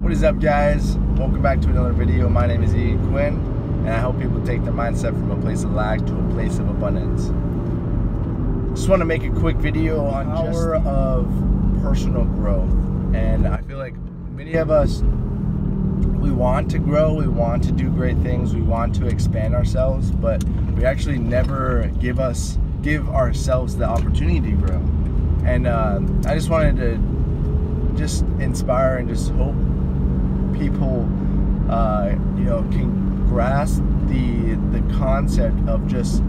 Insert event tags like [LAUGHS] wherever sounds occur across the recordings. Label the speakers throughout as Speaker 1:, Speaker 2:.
Speaker 1: What is up guys? Welcome back to another video. My name is Ian Quinn and I help people take their mindset from a place of lack to a place of abundance. Just want to make a quick video on power of personal growth and I feel like many of us we want to grow, we want to do great things, we want to expand ourselves, but we actually never give us give ourselves the opportunity to grow. And uh, I just wanted to just inspire and just hope people, uh, you know, can grasp the the concept of just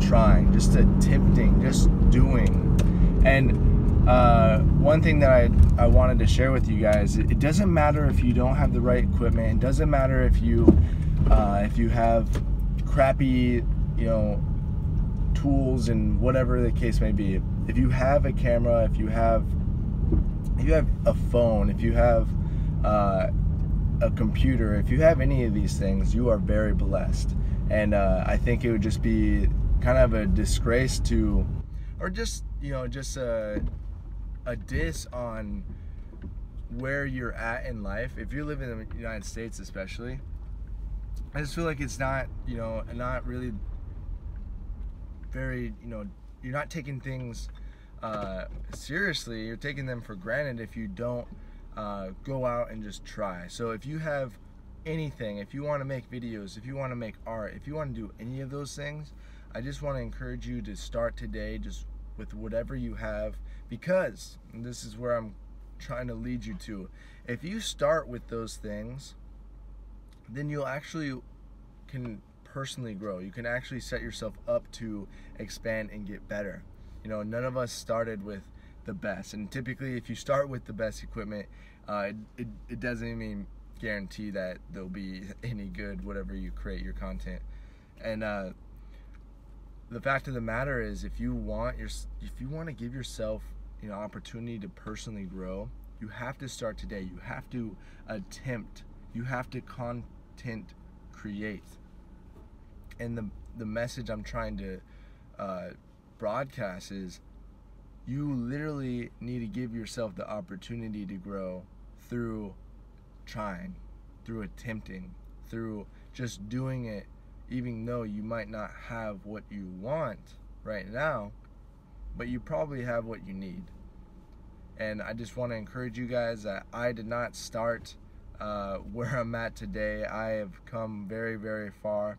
Speaker 1: trying, just attempting, just doing. And uh, one thing that I, I wanted to share with you guys, it, doesn't matter if you don't have the right equipment. It doesn't matter if you uh, if you have crappy, you know, tools and whatever the case may be. If you have a camera, if you have if you have a phone, if you have uh, a computer, if you have any of these things, you are very blessed. And uh, I think it would just be kind of a disgrace to, or just, you know, just a, a diss on where you're at in life. If you live in the United States, especially, I just feel like it's not, you know, not really very, you know, you're not taking things uh, seriously. You're taking them for granted if you don't uh, go out and just try. So if you have anything, if you want to make videos, if you want to make art, if you want to do any of those things, I just want to encourage you to start today just with whatever you have because this is where I'm trying to lead you to. If you start with those things, then you'll actually can personally grow. You can actually set yourself up to expand and get better. You know, none of us started with the best. And typically, if you start with the best equipment, uh, it, it, it, doesn't even guarantee that there'll be [LAUGHS] any good whatever you create your content. And uh, the fact of the matter is, if you want your, if you want to give yourself, you know, opportunity to personally grow, you have to start today. You have to attempt. You have to content create. And the the message I'm trying to uh, broadcast is you literally need to give yourself the opportunity to grow through trying, through attempting, through just doing it, even though you might not have what you want right now, but you probably have what you need. And I just want to encourage you guys that I did not start uh, where I'm at today. I have come very, very far.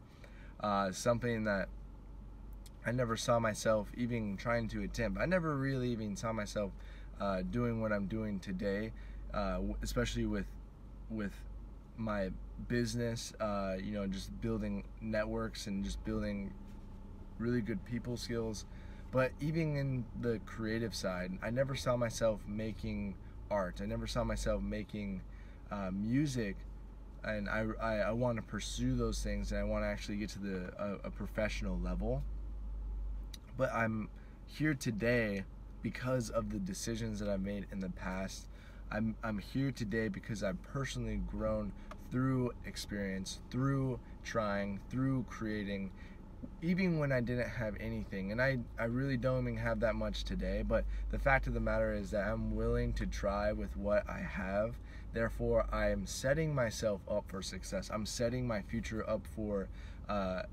Speaker 1: Uh, something that I never saw myself even trying to attempt. I never really even saw myself uh, doing what I'm doing today, uh, especially with with my business. Uh, you know, just building networks and just building really good people skills. But even in the creative side, I never saw myself making art. I never saw myself making uh, music and I, I, I want to pursue those things and I want to actually get to the a, a professional level but I'm here today because of the decisions that I've made in the past. I'm, I'm here today because I've personally grown through experience, through trying, through creating, even when I didn't have anything. And I, I really don't even have that much today, but the fact of the matter is that I'm willing to try with what I have. Therefore, I am setting myself up for success. I'm setting my future up for uh,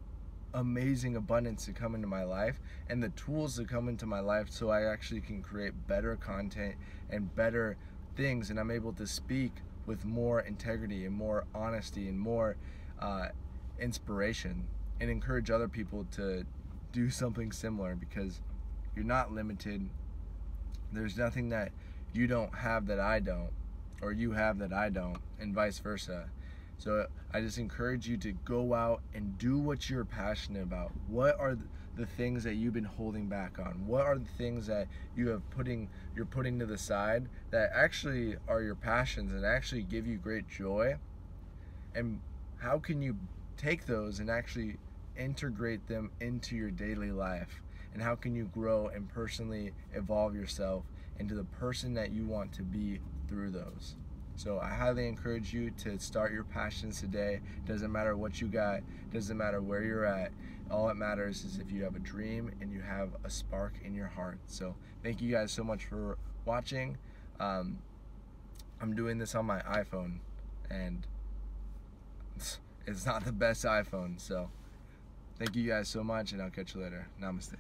Speaker 1: amazing abundance to come into my life and the tools to come into my life so I actually can create better content and better things and I'm able to speak with more integrity and more honesty and more uh, inspiration and encourage other people to do [LAUGHS] something similar because you're not limited. There's nothing that you don't have that I don't or you have that I don't and vice versa so I just encourage you to go out and do what you're passionate about. What are the things that you've been holding back on? What are the things that you have putting you're putting to the side that actually are your passions and actually give you great joy? And how can you take those and actually integrate them into your daily life? And how can you grow and personally evolve yourself into the person that you want to be through those? So I highly encourage you to start your passions today. Doesn't matter what you got, doesn't matter where you're at. All it matters is if you have a dream and you have a spark in your heart. So thank you guys so much for watching. Um, I'm doing this on my iPhone. and [LAUGHS] it's not the best iPhone. So thank you guys so much, and I'll catch you later. Namaste.